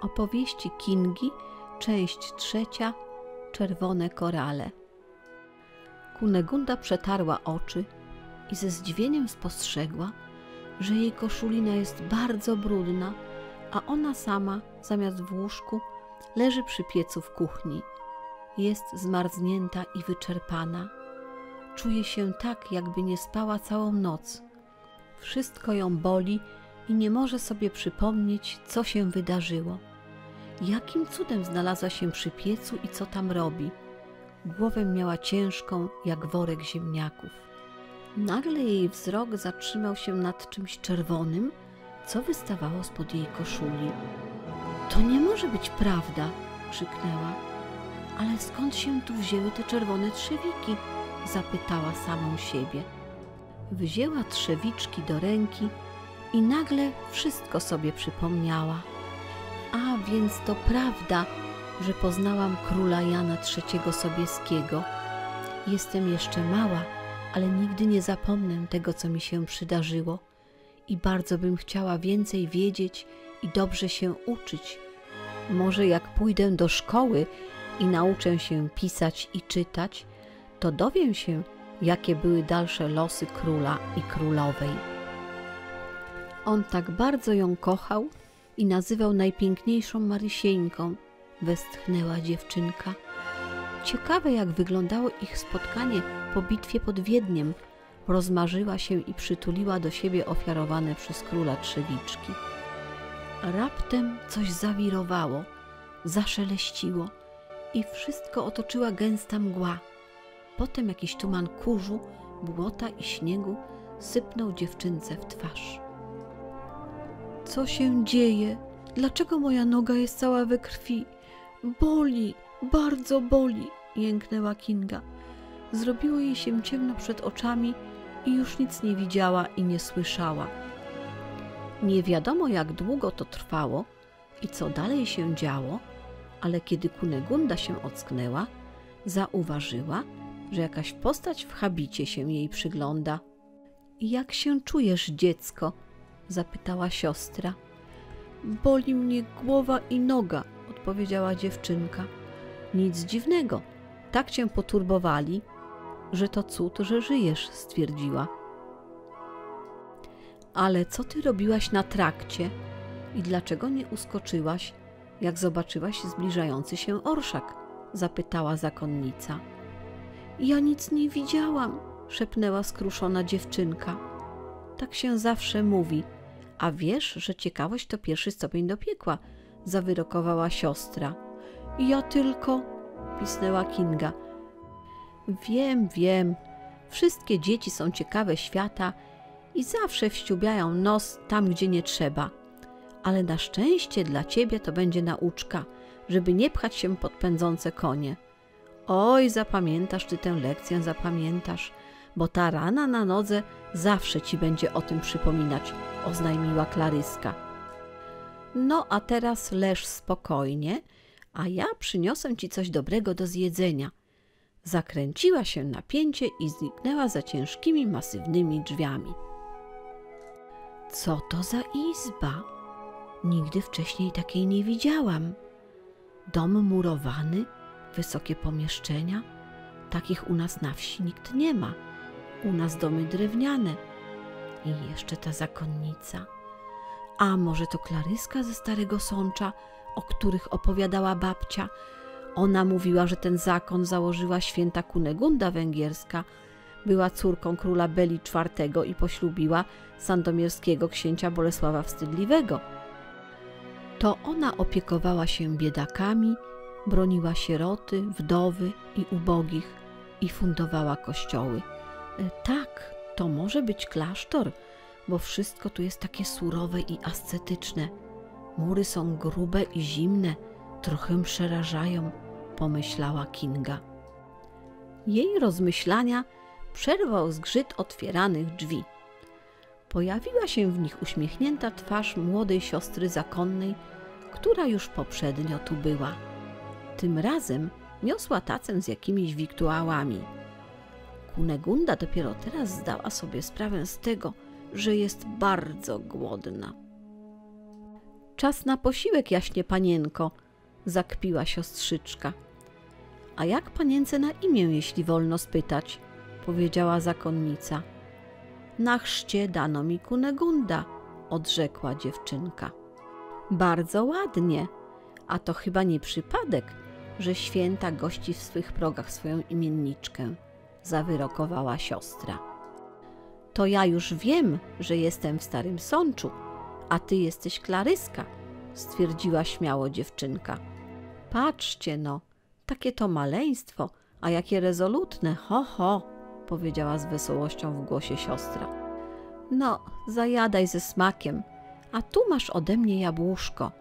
Opowieści Kingi, część trzecia Czerwone korale. Kunegunda przetarła oczy i ze zdziwieniem spostrzegła, że jej koszulina jest bardzo brudna, a ona sama, zamiast w łóżku, leży przy piecu w kuchni. Jest zmarznięta i wyczerpana. Czuje się tak, jakby nie spała całą noc. Wszystko ją boli i nie może sobie przypomnieć, co się wydarzyło. Jakim cudem znalazła się przy piecu i co tam robi? Głowę miała ciężką, jak worek ziemniaków. Nagle jej wzrok zatrzymał się nad czymś czerwonym, co wystawało spod jej koszuli. To nie może być prawda! krzyknęła. Ale skąd się tu wzięły te czerwone trzewiki? zapytała samą siebie. Wzięła trzewiczki do ręki i nagle wszystko sobie przypomniała. A więc to prawda, że poznałam króla Jana III Sobieskiego. Jestem jeszcze mała, ale nigdy nie zapomnę tego, co mi się przydarzyło i bardzo bym chciała więcej wiedzieć i dobrze się uczyć. Może jak pójdę do szkoły i nauczę się pisać i czytać, to dowiem się, jakie były dalsze losy króla i królowej. On tak bardzo ją kochał i nazywał najpiękniejszą Marysieńką, westchnęła dziewczynka. Ciekawe, jak wyglądało ich spotkanie po bitwie pod Wiedniem. Rozmarzyła się i przytuliła do siebie ofiarowane przez króla trzewiczki. Raptem coś zawirowało, zaszeleściło i wszystko otoczyła gęsta mgła. Potem jakiś tuman kurzu, błota i śniegu sypnął dziewczynce w twarz. Co się dzieje? Dlaczego moja noga jest cała we krwi? Boli, bardzo boli, jęknęła Kinga. Zrobiło jej się ciemno przed oczami i już nic nie widziała i nie słyszała. Nie wiadomo, jak długo to trwało i co dalej się działo, ale kiedy Kunegunda się ocknęła, zauważyła, że jakaś postać w habicie się jej przygląda. Jak się czujesz, dziecko? zapytała siostra. Boli mnie głowa i noga, odpowiedziała dziewczynka. Nic dziwnego, tak cię poturbowali, że to cud, że żyjesz, stwierdziła. Ale co ty robiłaś na trakcie i dlaczego nie uskoczyłaś, jak zobaczyłaś zbliżający się orszak? zapytała zakonnica. Ja nic nie widziałam, szepnęła skruszona dziewczynka. Tak się zawsze mówi, a wiesz, że ciekawość to pierwszy stopień do piekła, zawyrokowała siostra. Ja tylko, pisnęła Kinga. Wiem, wiem, wszystkie dzieci są ciekawe świata i zawsze wściubiają nos tam, gdzie nie trzeba. Ale na szczęście dla ciebie to będzie nauczka, żeby nie pchać się pod pędzące konie. Oj, zapamiętasz ty tę lekcję, zapamiętasz, bo ta rana na nodze zawsze ci będzie o tym przypominać, oznajmiła Klaryska. No, a teraz leż spokojnie, a ja przyniosę ci coś dobrego do zjedzenia. Zakręciła się na pięcie i zniknęła za ciężkimi, masywnymi drzwiami. Co to za izba? Nigdy wcześniej takiej nie widziałam. Dom murowany, wysokie pomieszczenia. Takich u nas na wsi nikt nie ma. U nas domy drewniane. I jeszcze ta zakonnica. A może to Klaryska ze Starego Sącza, o których opowiadała babcia? Ona mówiła, że ten zakon założyła święta Kunegunda Węgierska. Była córką króla Beli IV i poślubiła sandomierskiego księcia Bolesława Wstydliwego. To ona opiekowała się biedakami, broniła sieroty, wdowy i ubogich i fundowała kościoły. E, tak, to może być klasztor, bo wszystko tu jest takie surowe i ascetyczne. Mury są grube i zimne, trochę przerażają, pomyślała Kinga. Jej rozmyślania przerwał zgrzyt otwieranych drzwi. Pojawiła się w nich uśmiechnięta twarz młodej siostry zakonnej, która już poprzednio tu była. Tym razem niosła tacę z jakimiś wiktuałami. Kunegunda dopiero teraz zdała sobie sprawę z tego, że jest bardzo głodna. Czas na posiłek, jaśnie panienko, zakpiła siostrzyczka. A jak panience na imię, jeśli wolno spytać? powiedziała zakonnica. Na chrzcie dano mi Kunegunda, odrzekła dziewczynka. Bardzo ładnie, a to chyba nie przypadek, że święta gości w swych progach swoją imienniczkę, zawyrokowała siostra. To ja już wiem, że jestem w Starym Sączu, a ty jesteś Klaryska, stwierdziła śmiało dziewczynka. Patrzcie no, takie to maleństwo, a jakie rezolutne, ho, ho, powiedziała z wesołością w głosie siostra. No, zajadaj ze smakiem, a tu masz ode mnie jabłuszko.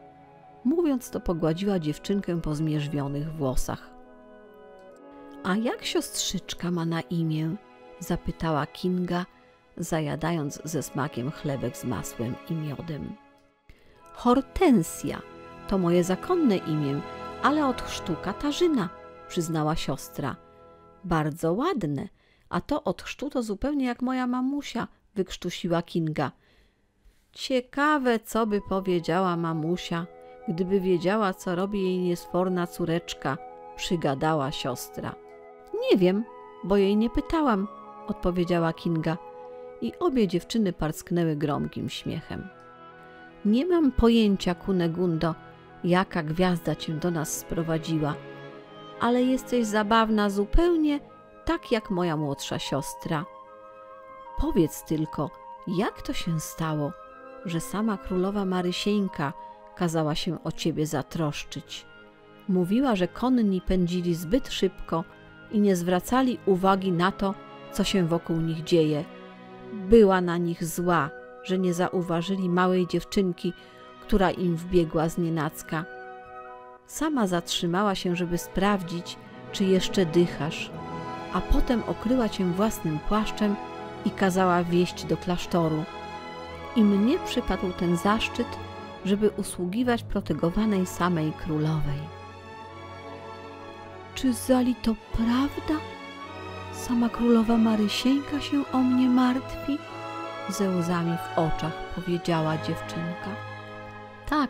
Mówiąc to pogładziła dziewczynkę po zmierzwionych włosach. A jak siostrzyczka ma na imię? zapytała Kinga, zajadając ze smakiem chlebek z masłem i miodem. Hortensja to moje zakonne imię, ale od chrztu Katarzyna, przyznała siostra. Bardzo ładne, a to od chrztu to zupełnie jak moja mamusia, wykrztusiła Kinga. Ciekawe, co by powiedziała mamusia, gdyby wiedziała, co robi jej niesforna córeczka, przygadała siostra. Nie wiem, bo jej nie pytałam, odpowiedziała Kinga i obie dziewczyny parsknęły gromkim śmiechem. Nie mam pojęcia, Kunegundo, jaka gwiazda cię do nas sprowadziła, ale jesteś zabawna zupełnie tak jak moja młodsza siostra. Powiedz tylko, jak to się stało, że sama królowa Marysieńka kazała się o ciebie zatroszczyć. Mówiła, że konni pędzili zbyt szybko i nie zwracali uwagi na to, co się wokół nich dzieje. Była na nich zła, że nie zauważyli małej dziewczynki, która im wbiegła z nienacka. Sama zatrzymała się, żeby sprawdzić, czy jeszcze dychasz, a potem okryła cię własnym płaszczem i kazała wieść do klasztoru. I mnie przypadł ten zaszczyt, żeby usługiwać protegowanej samej królowej. Czy Zali to prawda? Sama królowa Marysieńka się o mnie martwi? Ze łzami w oczach powiedziała dziewczynka. Tak,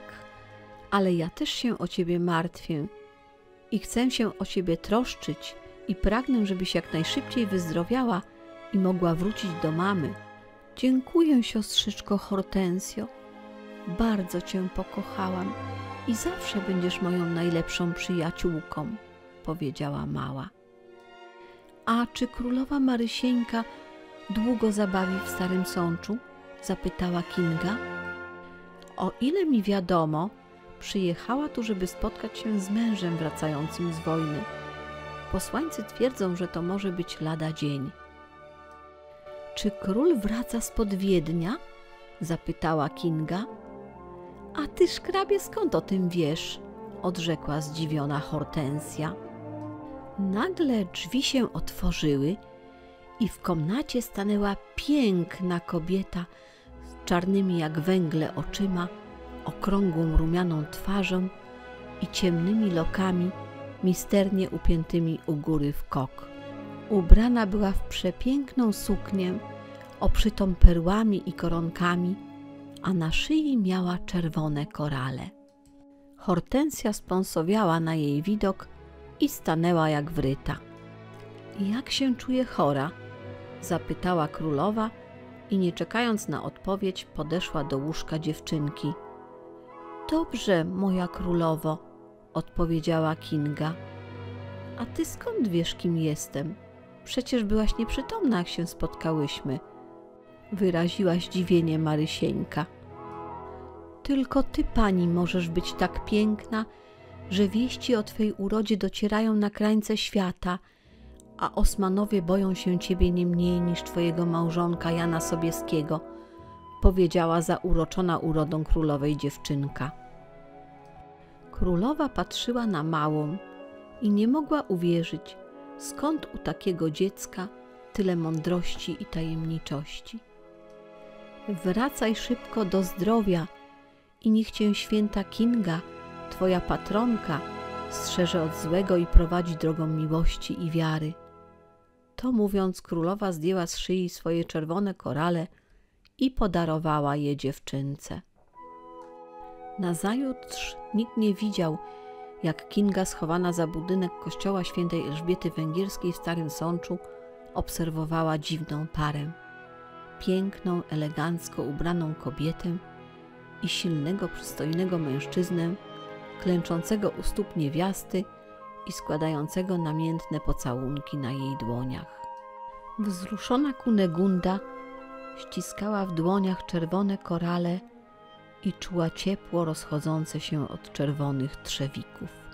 ale ja też się o ciebie martwię i chcę się o ciebie troszczyć i pragnę, żebyś jak najszybciej wyzdrowiała i mogła wrócić do mamy. Dziękuję, siostrzyczko Hortensio. Bardzo cię pokochałam i zawsze będziesz moją najlepszą przyjaciółką, powiedziała mała. A czy królowa Marysieńka długo zabawi w Starym Sączu? zapytała Kinga. O ile mi wiadomo, przyjechała tu, żeby spotkać się z mężem wracającym z wojny. Posłańcy twierdzą, że to może być lada dzień. Czy król wraca spod Wiednia? zapytała Kinga. A ty, szkrabie, skąd o tym wiesz? odrzekła zdziwiona Hortensja. Nagle drzwi się otworzyły i w komnacie stanęła piękna kobieta czarnymi jak węgle oczyma, okrągłą rumianą twarzą i ciemnymi lokami misternie upiętymi u góry w kok. Ubrana była w przepiękną suknię, oprzytą perłami i koronkami, a na szyi miała czerwone korale. Hortensja spąsowiała na jej widok i stanęła jak wryta. Jak się czuje chora? zapytała królowa i nie czekając na odpowiedź podeszła do łóżka dziewczynki. Dobrze, moja królowo, odpowiedziała Kinga. A ty skąd wiesz, kim jestem? Przecież byłaś nieprzytomna, jak się spotkałyśmy. Wyraziła zdziwienie Marysieńka. Tylko ty, pani, możesz być tak piękna, że wieści o twej urodzie docierają na krańce świata, a Osmanowie boją się ciebie nie mniej niż twojego małżonka Jana Sobieskiego, powiedziała zauroczona urodą królowej dziewczynka. Królowa patrzyła na małą i nie mogła uwierzyć, skąd u takiego dziecka tyle mądrości i tajemniczości. Wracaj szybko do zdrowia i niech cię święta Kinga, twoja patronka, strzeże od złego i prowadzi drogą miłości i wiary. To mówiąc, królowa zdjęła z szyi swoje czerwone korale i podarowała je dziewczynce. Nazajutrz nikt nie widział, jak Kinga schowana za budynek kościoła świętej Elżbiety Węgierskiej w Starym Sączu obserwowała dziwną parę. Piękną, elegancko ubraną kobietę i silnego, przystojnego mężczyznę, klęczącego u stóp niewiasty i składającego namiętne pocałunki na jej dłoniach. Wzruszona Kunegunda ściskała w dłoniach czerwone korale i czuła ciepło rozchodzące się od czerwonych trzewików.